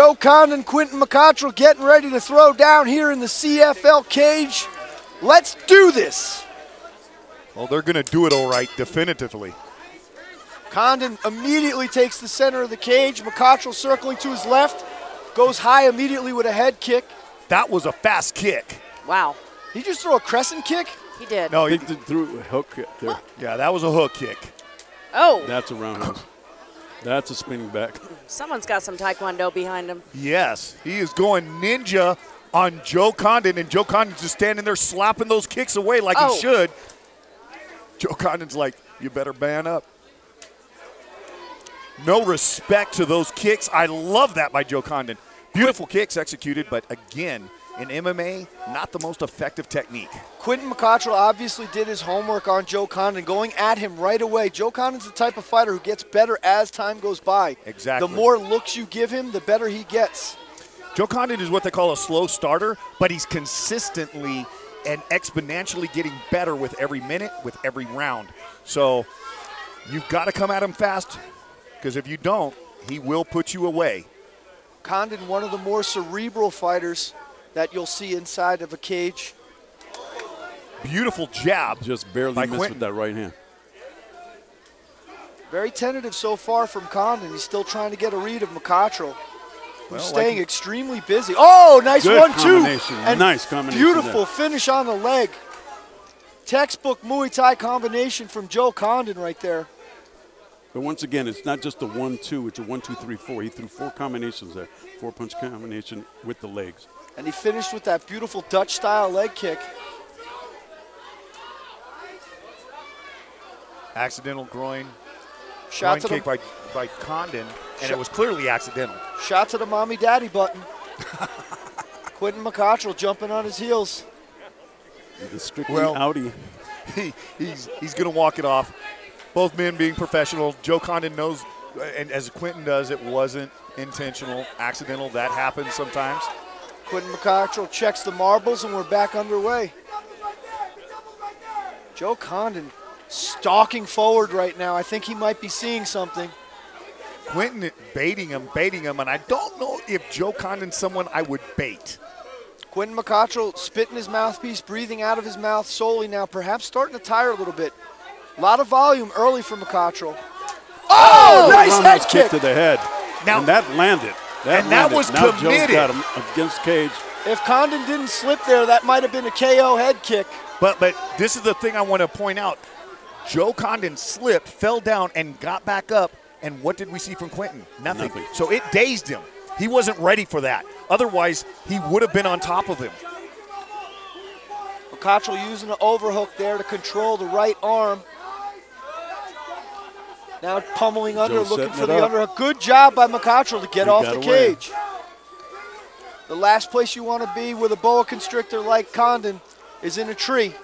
Joe Condon, Quinton McCotrell getting ready to throw down here in the CFL cage. Let's do this. Well, they're going to do it all right, definitively. Condon immediately takes the center of the cage. McCotrell circling to his left, goes high immediately with a head kick. That was a fast kick. Wow. He just threw a crescent kick? He did. No, He threw a hook kick there. yeah, that was a hook kick. Oh, That's a roundhouse. That's a spinning back. someone's got some taekwondo behind him. Yes, he is going ninja on Joe Condon, and Joe Condon's just standing there slapping those kicks away like Oh. he should. Joe Condon's like, you better ban up. No respect to those kicks. I love that by Joe Condon. Beautiful kicks executed, but again, in MMA, not the most effective technique. Quinton McCotrell obviously did his homework on Joe Condon, going at him right away. Joe Condon's the type of fighter who gets better as time goes by. Exactly. The more looks you give him, the better he gets. Joe Condon is what they call a slow starter, but he's consistently and exponentially getting better with every minute, with every round. So you've got to come at him fast, because if you don't, he will put you away. Condon, one of the more cerebral fighters that you'll see inside of a cage. Beautiful jab. Just barely missed Quinton. with that right hand. Very tentative so far from Condon. He's still trying to get a read of McCotrell. Who's Well, staying like extremely busy. Oh, nice Good one, two. And Nice combination Beautiful there. finish on the leg. Textbook Muay Thai combination from Joe Condon right there. But once again, it's not just a one-two; it's a one-two-three-four. He threw four combinations there, four-punch combination with the legs. And he finished with that beautiful Dutch style leg kick. Accidental groin, Shot groin to, kick the, by, by Condon, and Shot- it was clearly accidental. shot to the mommy daddy button. Quinton McCotrell jumping on his heels. The strictly Well- outie. he, he's he's going to walk it off. Both men being professional. Joe Condon knows, and as Quinton does, it wasn't intentional, accidental. That happens sometimes. Quinton McCotrell checks the marbles and we're back underway. Joe Condon stalking forward right now. I think he might be seeing something. Quinton baiting him, baiting him, and I don't know if Joe Condon's someone I would bait. Quinton McCotrell spitting his mouthpiece, breathing out of his mouth solely now, perhaps starting to tire a little bit. A lot of volume early from McCotrell. Oh, oh nice head kick kick. to the head. Now- and that landed. That And that landed. was now committed. Joe's got him against cage. If Condon didn't slip there, that might have been a KO head kick. But but this is the thing I want to point out. Joe Condon slipped, fell down, and got back up. And what did we see from Quinton? Nothing. Nothing. So it dazed him. He wasn't ready for that. Otherwise, he would have been on top of him. McCotrell using an overhook there to control the right arm. Now pummeling under, Joe looking for the up. underhook. Good job by McCotrell to get He off the away. cage. The last place you want to be with a boa constrictor like Condon is in a tree.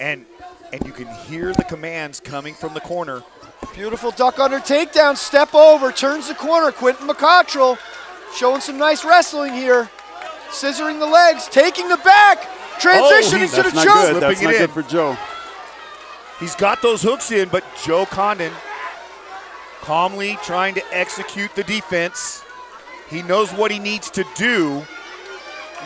And and you can hear the commands coming from the corner. Beautiful duck under takedown, step over, turns the corner. Quinton McCotrell showing some nice wrestling here. Scissoring the legs, taking the back, transitioning oh, he's- to That's the not choke. good. That's Slipping not it good in. for Joe. He's got those hooks in, but Joe Condon calmly trying to execute the defense. He knows what he needs to do.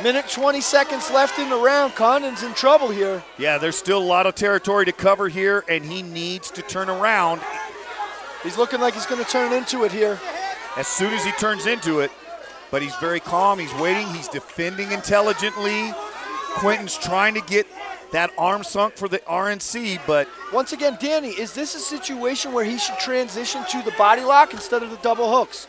Minute 20 seconds left in the round. Condon's in trouble here. Yeah, there's still a lot of territory to cover here, and he needs to turn around. He's looking like he's going to turn into it here. as soon as he turns into it. But he's very calm. He's waiting. He's defending intelligently. Quinton's trying to get that arm sunk for the RNC, but Once again, Danny, is this a situation where he should transition to the body lock instead of the double hooks?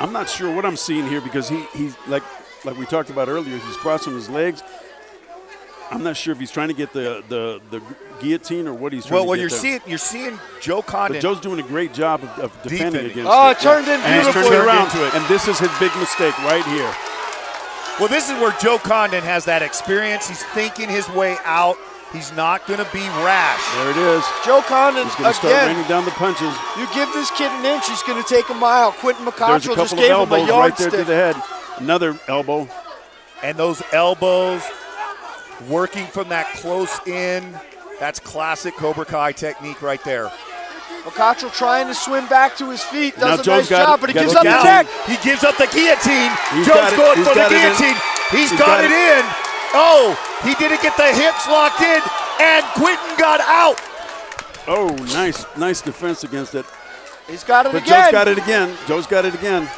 I'm not sure what I'm seeing here because he he's like like we talked about earlier. He's crossing his legs. I'm not sure if he's trying to get the the, the guillotine or what he's trying well, to well, get you're there. seeing you're seeing Joe Condon. But Joe's doing a great job of, of defending Defending. against Oh, it. it turned in And he's beautifully. around Into it. And this is his big mistake right here. Well, this is where Joe Condon has that experience. He's thinking his way out. He's not going to be rash. There it is. Joe Condon, He's going to start again, raining down the punches. you give this kid an inch, he's going to take a mile. Quinton McCotrell just gave him a elbows right there yardstick. to the head. Another elbow. And those elbows working from that close in. That's classic Cobra Kai technique right there. McCotrell trying to swim back to his feet. Now Does a Joe's nice job, but he gives up the neck. He gives up the guillotine. He's it. going for the in. guillotine. He's He's got, got it in. Oh, he didn't get the hips locked in, and Quinton got out. Oh, nice, nice defense against it. He's got it But again. Joe's got it again. Joe's got it again.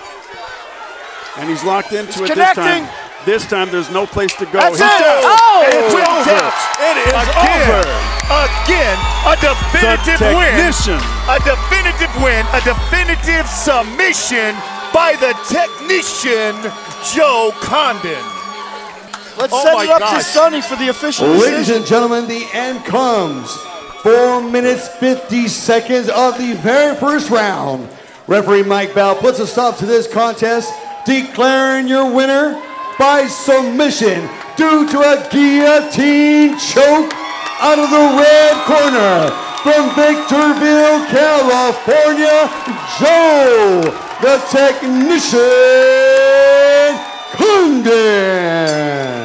And he's locked into He's it this time. This time there's no place to go. That's He's it. down. Oh! And It's over. It is again, over. Again, a The definitive win. A definitive win. A definitive submission by the technician, Joe Condon. Let's Oh send my it up to gosh. Sonny for the official Ladies decision. and gentlemen, the end comes. Four minutes, 50 seconds of the very first round. Referee Mike Bell puts a stop to this contest, declaring your winner by submission due to a guillotine choke out of the red corner from Victorville, California, Joe, the technician, Condon.